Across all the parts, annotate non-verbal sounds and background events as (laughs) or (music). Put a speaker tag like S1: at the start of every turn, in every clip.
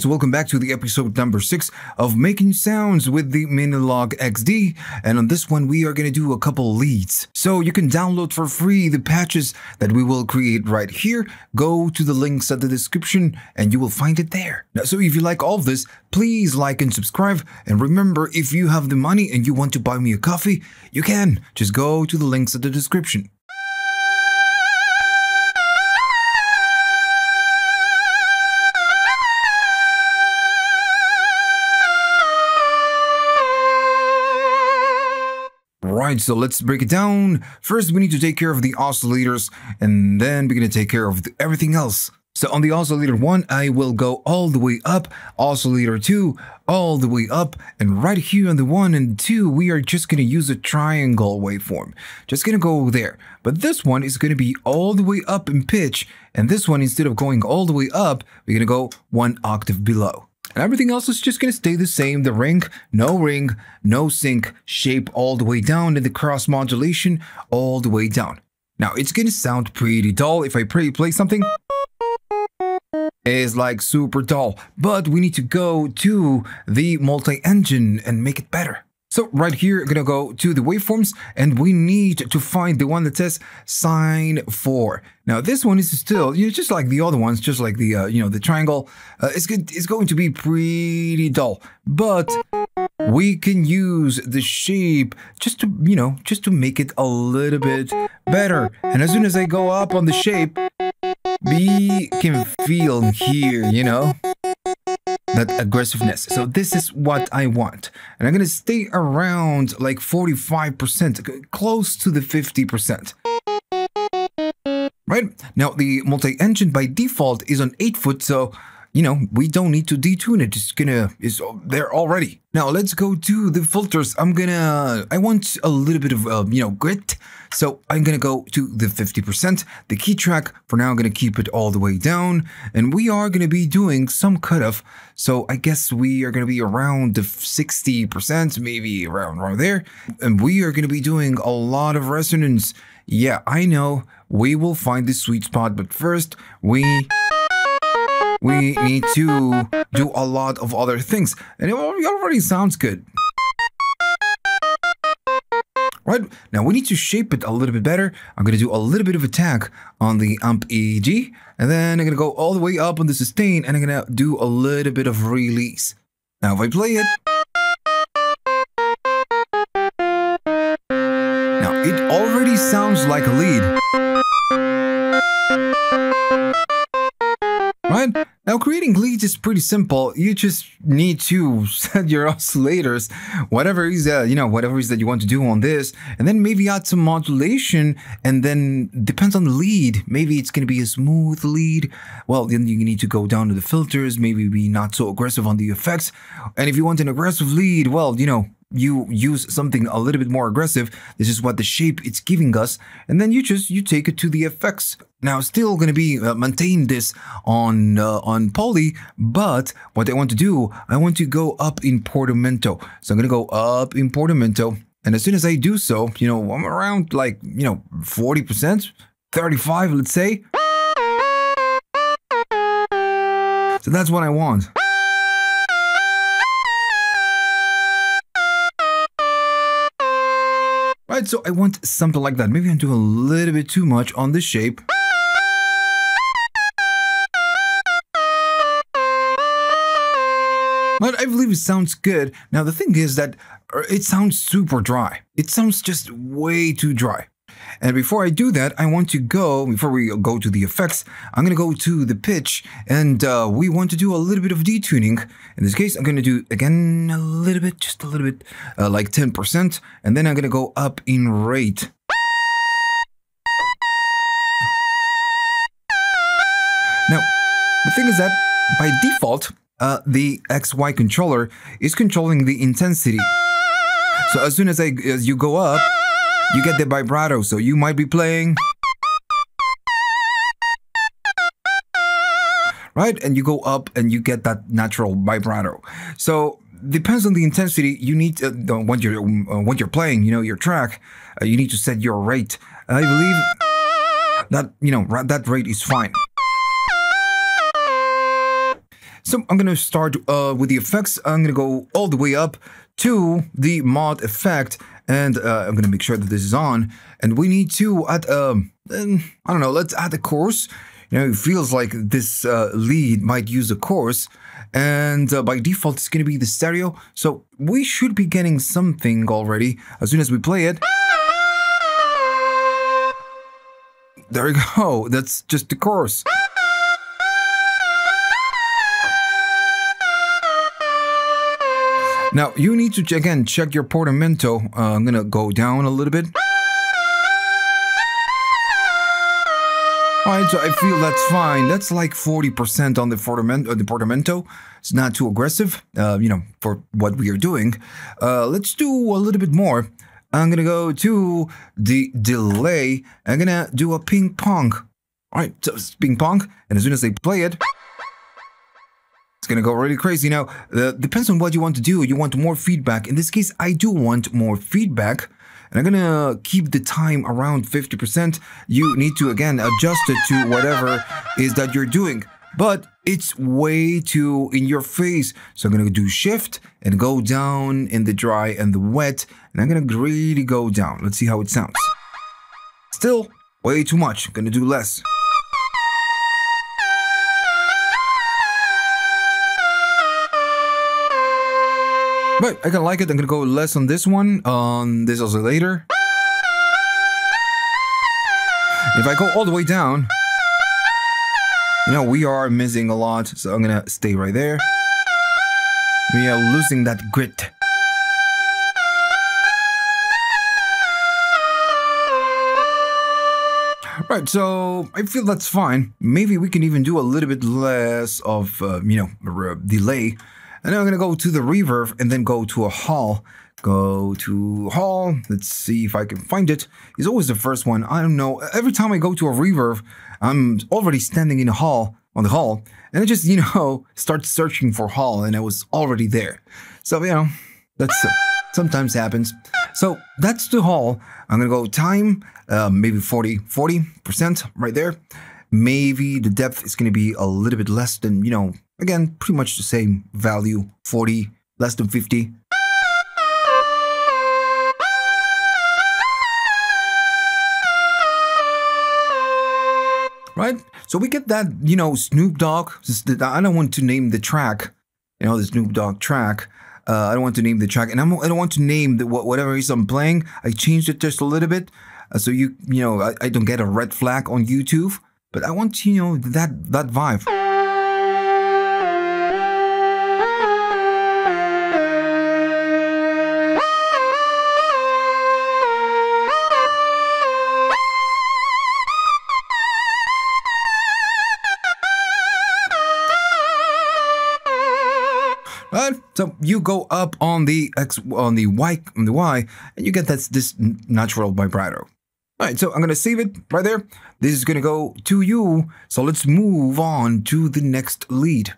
S1: So welcome back to the episode number 6 of Making Sounds with the Minilogue XD. And on this one, we are going to do a couple leads. So you can download for free the patches that we will create right here. Go to the links at the description and you will find it there. Now, so if you like all this, please like and subscribe. And remember, if you have the money and you want to buy me a coffee, you can. Just go to the links at the description. Right, so let's break it down. First, we need to take care of the oscillators, and then we're to take care of everything else. So on the oscillator 1, I will go all the way up, oscillator 2, all the way up, and right here on the 1 and 2, we are just going to use a triangle waveform. Just going to go there. But this one is going to be all the way up in pitch, and this one, instead of going all the way up, we're going to go one octave below. And everything else is just going to stay the same. The ring, no ring, no sync, shape all the way down, and the cross modulation all the way down. Now, it's going to sound pretty dull if I play, something. It's like super dull, but we need to go to the multi-engine and make it better. So right here, gonna go to the waveforms and we need to find the one that says sine 4. Now this one is still, you know, just like the other ones, just like the, uh, you know, the triangle, uh, it's, it's going to be pretty dull, but we can use the shape just to, you know, just to make it a little bit better. And as soon as I go up on the shape, we can feel here, you know? That aggressiveness. So this is what I want. And I'm going to stay around like 45%, close to the 50%. Right? Now, the multi-engine by default is on 8 foot, so you know, we don't need to detune it. It's gonna, it's there already. Now let's go to the filters. I'm gonna, I want a little bit of, uh, you know, grit. So I'm gonna go to the 50%. The key track, for now, I'm gonna keep it all the way down. And we are gonna be doing some cutoff. So I guess we are gonna be around the 60%, maybe around, around there. And we are gonna be doing a lot of resonance. Yeah, I know, we will find the sweet spot, but first, we we need to do a lot of other things. And it already sounds good. Right, now we need to shape it a little bit better. I'm to do a little bit of attack on the amp EG, and then I'm to go all the way up on the sustain, and I'm to do a little bit of release. Now if I play it, now it already sounds like a lead. Now creating leads is pretty simple. You just need to (laughs) set your oscillators, whatever is uh, you know, whatever is that you want to do on this, and then maybe add some modulation, and then depends on the lead. Maybe it's going to be a smooth lead. Well, then you need to go down to the filters, maybe be not so aggressive on the effects. And if you want an aggressive lead, well, you know, you use something a little bit more aggressive. This is what the shape it's giving us. And then you just, you take it to the effects. Now, still going to be uh, maintain this on uh, on poly, but what I want to do, I want to go up in portamento. So I'm going to go up in portamento. And as soon as I do so, you know, I'm around like, you know, 40%, 35, let's say. So that's what I want. Right, so I want something like that. Maybe I'm doing a little bit too much on the shape. But I believe it sounds good. Now the thing is that uh, it sounds super dry. It sounds just way too dry. And before I do that, I want to go, before we go to the effects, I'm going to go to the pitch and uh, we want to do a little bit of detuning. In this case, I'm going to do, again, a little bit, just a little bit, uh, like 10%. And then I'm going to go up in rate. Now, the thing is that by default, uh, the XY controller is controlling the intensity. So as soon as, I, as you go up, you get the vibrato. So you might be playing... Right? And you go up and you get that natural vibrato. So depends on the intensity you need uh, when you're uh, when you're playing you know your track uh, you need to set your rate i believe that you know that rate is fine So I'm gonna start uh, with the effects. I'm gonna go all the way up to the mod effect, and uh, I'm gonna make sure that this is on. And we need to add, um, I don't know, let's add a chorus. You know, it feels like this uh, lead might use a chorus, and uh, by default it's gonna be the stereo. So we should be getting something already as soon as we play it. There we go. That's just the chorus. Now, you need to, again, check your portamento. Uh, I'm gonna go down a little bit. Alright, so I feel that's fine. That's like 40% on the portamento, uh, the portamento. It's not too aggressive, uh, you know, for what we are doing. Uh, let's do a little bit more. I'm gonna go to the delay. I'm gonna do a ping pong. Alright, so it's ping pong, and as soon as they play it, it's gonna go really crazy. Now, uh, depends on what you want to do. You want more feedback. In this case, I do want more feedback. And I'm gonna keep the time around 50%. You need to, again, adjust it to whatever is that you're doing. But it's way too in your face. So I'm gonna do shift and go down in the dry and the wet. And I'm gonna really go down. Let's see how it sounds. Still, way too much. I'm gonna do less. But I can like it. I'm gonna go less on this one, on this oscillator. If I go all the way down, you know, we are missing a lot, so I'm gonna stay right there. We are losing that grit. Right, so I feel that's fine. Maybe we can even do a little bit less of, uh, you know, delay and then I'm going to go to the reverb and then go to a hall. Go to hall. Let's see if I can find it. It's always the first one. I don't know. Every time I go to a reverb, I'm already standing in a hall on the hall and I just, you know, (laughs) start searching for hall and I was already there. So, you know, that's uh, sometimes happens. So that's the hall. I'm going to go time, uh, maybe 40, 40% right there. Maybe the depth is going to be a little bit less than, you know, Again, pretty much the same value, 40, less than 50. Right? So we get that, you know, Snoop Dogg. I don't want to name the track, you know, the Snoop Dogg track. Uh, I don't want to name the track, and I'm, I do not want to name the whatever it is I'm playing. I changed it just a little bit, uh, so you you know I, I don't get a red flag on YouTube. But I want you know that that vibe. So you go up on the X on the Y on the Y and you get this this natural vibrato. Alright, so I'm gonna save it right there. This is gonna go to you. So let's move on to the next lead.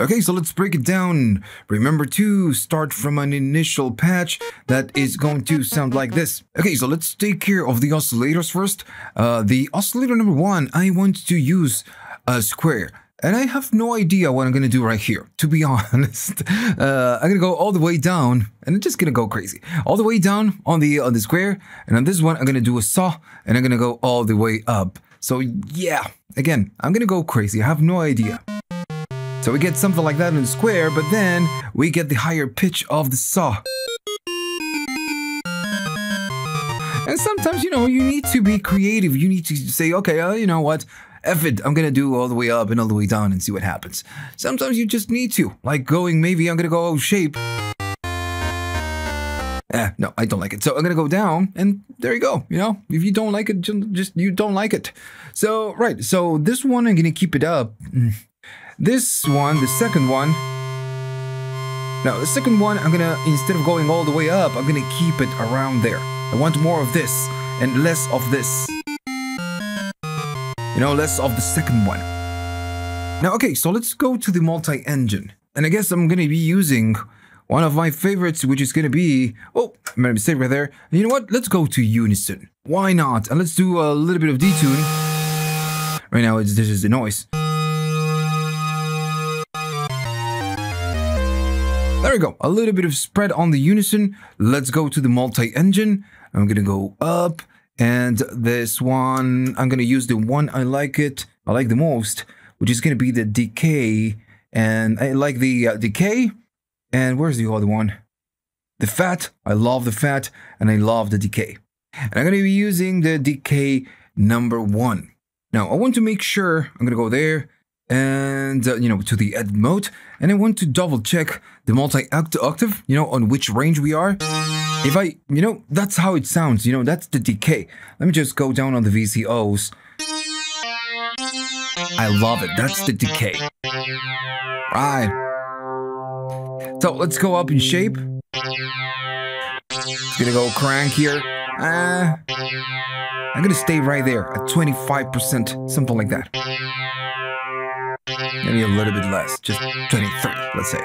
S1: Okay, so let's break it down. Remember to start from an initial patch that is going to sound like this. Okay, so let's take care of the oscillators first. Uh, the oscillator number one, I want to use a square. And I have no idea what I'm to do right here, to be (laughs) honest. Uh, I'm to go all the way down, and I'm just to go crazy. All the way down on the on the square, and on this one, I'm to do a saw, and I'm to go all the way up. So yeah, again, I'm to go crazy. I have no idea. So we get something like that in square, but then we get the higher pitch of the saw. And sometimes, you know, you need to be creative. You need to say, okay, uh, you know what? F it, I'm gonna do all the way up and all the way down and see what happens. Sometimes you just need to. Like going, maybe I'm gonna go shape. Eh, no, I don't like it. So I'm gonna go down, and there you go. You know, if you don't like it, just you don't like it. So right, so this one I'm gonna keep it up. This one, the second one, now the second one, I'm gonna, instead of going all the way up, I'm gonna keep it around there. I want more of this and less of this. You know, less of the second one. Now, okay, so let's go to the multi-engine. And I guess I'm gonna be using one of my favorites, which is gonna be, oh, I made a mistake right there. You know what? Let's go to unison. Why not? And let's do a little bit of detune. Right now, this is the noise. There we go. A little bit of spread on the unison. Let's go to the multi-engine. I'm gonna go up. And this one, I'm gonna use the one I like it. I like the most, which is gonna be the decay. And I like the uh, decay. And where's the other one? The fat. I love the fat, and I love the decay. And I'm gonna be using the decay number one. Now I want to make sure I'm gonna go there and uh, you know to the edit mode and I want to double check the multi-octave you know on which range we are. If I you know that's how it sounds you know that's the decay. Let me just go down on the VCOs I love it. That's the decay. Right. So let's go up in shape. It's gonna go crank here. Uh, I'm gonna stay right there at 25% something like that maybe a little bit less, just 23, let's say.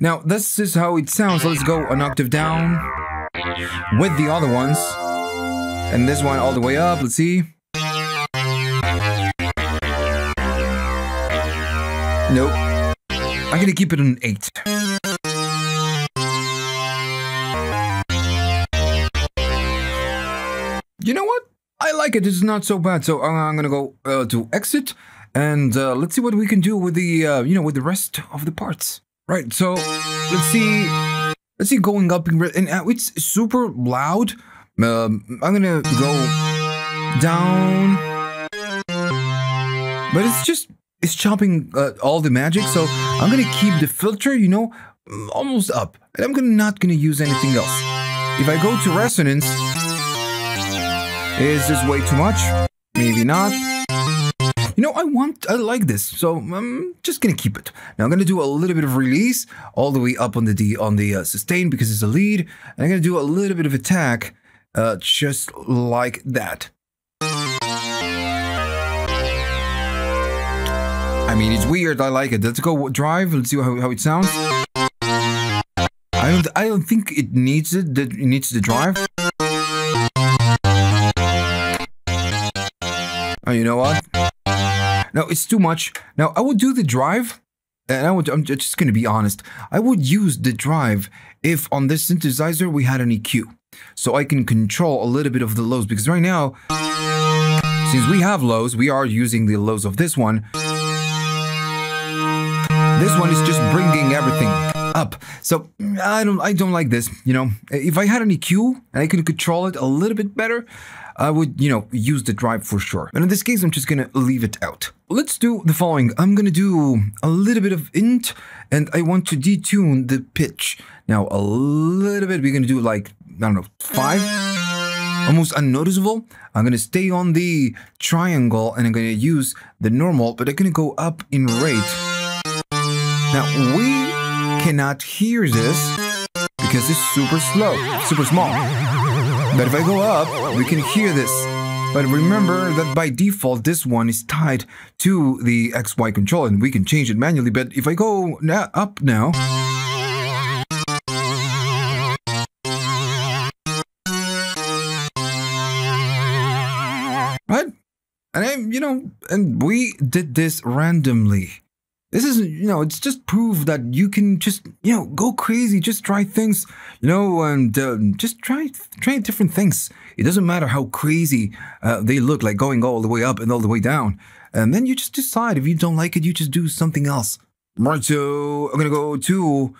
S1: Now, this is how it sounds. Let's go an octave down with the other ones. And this one all the way up, let's see. Nope. I'm gonna keep it an 8. You know what? I like it. It's not so bad. So uh, I'm gonna go uh, to exit and uh, let's see what we can do with the uh, you know with the rest of the parts. Right so let's see let's see going up in, and uh, it's super loud. Um, i'm gonna go down. But it's just it's chopping uh, all the magic so i'm gonna keep the filter you know almost up. And i'm gonna not gonna use anything else. If i go to resonance is this way too much? Maybe not you know, I want, I like this, so I'm just gonna keep it. Now I'm gonna do a little bit of release all the way up on the D on the uh, sustain because it's a lead, and I'm gonna do a little bit of attack, uh, just like that. I mean, it's weird. I like it. Let's go drive. Let's see how, how it sounds. I don't. I don't think it needs it. It needs the drive. Oh, you know what? No, it's too much. Now, I would do the drive, and I would, I'm just going to be honest. I would use the drive if on this synthesizer we had an EQ. So I can control a little bit of the lows, because right now, since we have lows, we are using the lows of this one. This one is just bringing everything up. So I don't I don't like this, you know. If I had an EQ and I could control it a little bit better, I would, you know, use the drive for sure. But in this case, I'm just gonna leave it out. Let's do the following. I'm gonna do a little bit of int and I want to detune the pitch. Now, a little bit, we're gonna do like, I don't know, five? Almost unnoticeable. I'm gonna stay on the triangle and I'm gonna use the normal, but I'm gonna go up in rate. Now, we cannot hear this because it's super slow, super small. But if I go up, we can hear this. But remember that by default, this one is tied to the XY control and we can change it manually. But if I go up now, right? And I, you know, and we did this randomly. This is, you know, it's just proof that you can just, you know, go crazy, just try things, you know, and uh, just try try different things. It doesn't matter how crazy uh, they look, like going all the way up and all the way down. And then you just decide if you don't like it, you just do something else. Right, so I'm gonna go to,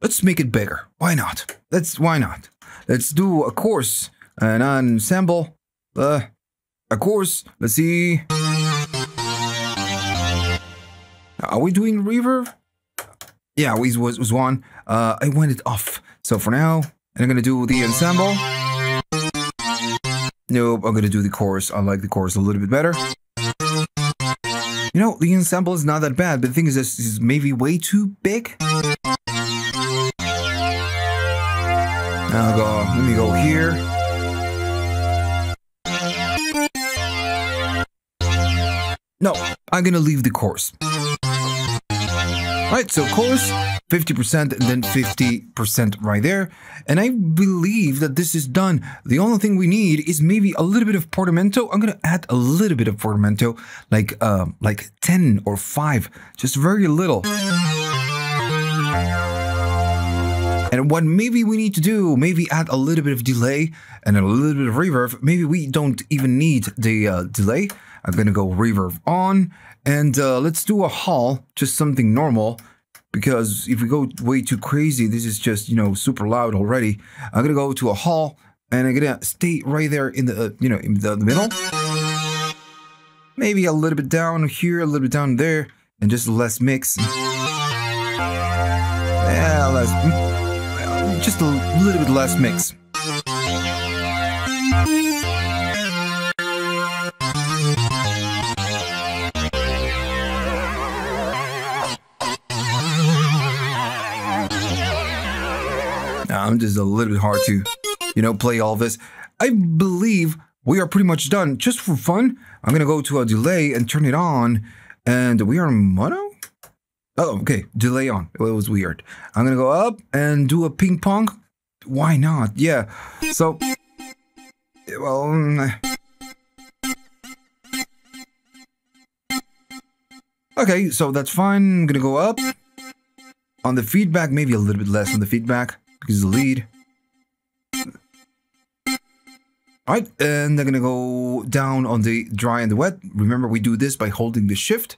S1: let's make it bigger. Why not? Let's, why not? Let's do a chorus, an ensemble, uh, a chorus, let's see. Are we doing reverb? Yeah, we was, was one. Uh, I went it off. So for now, I'm gonna do the ensemble. Nope, I'm gonna do the chorus. I like the chorus a little bit better. You know, the ensemble is not that bad, but the thing is this is maybe way too big. Now go, let me go here. No, I'm gonna leave the chorus. Right, so chorus 50% and then 50% right there. And I believe that this is done. The only thing we need is maybe a little bit of portamento. I'm gonna add a little bit of portamento, like uh, like 10 or 5, just very little. And what maybe we need to do, maybe add a little bit of delay and a little bit of reverb. Maybe we don't even need the uh, delay. I'm gonna go reverb on and uh, let's do a hall, just something normal because if we go way too crazy, this is just, you know, super loud already. I'm gonna go to a hall and I'm gonna stay right there in the, uh, you know, in the, the middle. Maybe a little bit down here, a little bit down there, and just less mix. Yeah, less, just a little bit less mix. I'm just a little bit hard to, you know, play all this. I believe we are pretty much done. Just for fun, I'm gonna go to a delay and turn it on, and we are mono. Oh, okay, delay on. It was weird. I'm gonna go up and do a ping pong. Why not? Yeah. So, well. Um, okay, so that's fine. I'm gonna go up. On the feedback, maybe a little bit less on the feedback because the lead. Alright, and I'm gonna go down on the dry and the wet. Remember, we do this by holding the shift.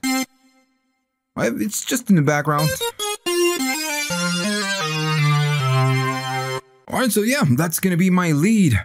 S1: Right, it's just in the background. Alright, so yeah, that's gonna be my lead.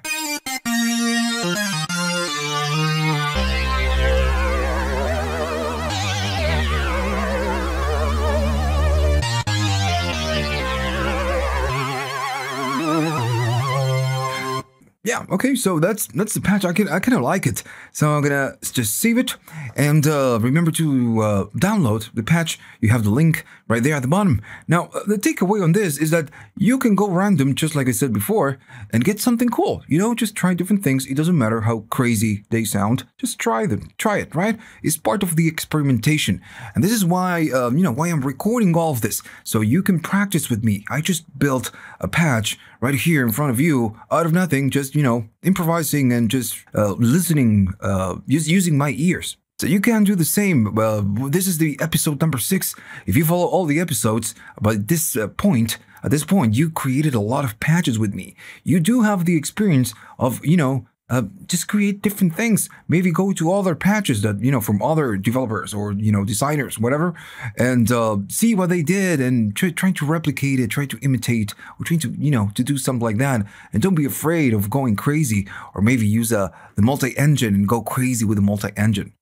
S1: Okay, so that's that's the patch. I can I kind of like it. So I'm gonna just save it and uh, remember to uh, download the patch. You have the link right there at the bottom. Now uh, the takeaway on this is that you can go random, just like I said before, and get something cool. You know, just try different things. It doesn't matter how crazy they sound. Just try them. Try it. Right? It's part of the experimentation, and this is why um, you know why I'm recording all of this so you can practice with me. I just built a patch right here in front of you out of nothing. Just you know, improvising and just uh, listening, uh, just using my ears. So you can do the same. Well, this is the episode number six. If you follow all the episodes, by this uh, point, at this point, you created a lot of patches with me. You do have the experience of, you know, uh, just create different things. Maybe go to other patches that you know from other developers or you know designers, whatever, and uh, see what they did and try, trying to replicate it, try to imitate, or trying to you know to do something like that. And don't be afraid of going crazy, or maybe use a uh, the multi-engine and go crazy with the multi-engine.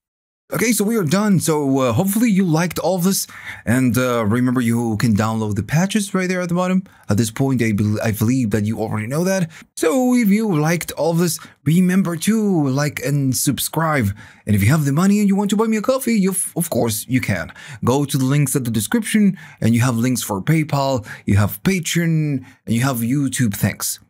S1: Okay, so we are done. So uh, hopefully you liked all this. And uh, remember, you can download the patches right there at the bottom. At this point, I, be I believe that you already know that. So if you liked all this, remember to like and subscribe. And if you have the money and you want to buy me a coffee, you of course you can. Go to the links at the description and you have links for PayPal, you have Patreon, and you have YouTube. Thanks.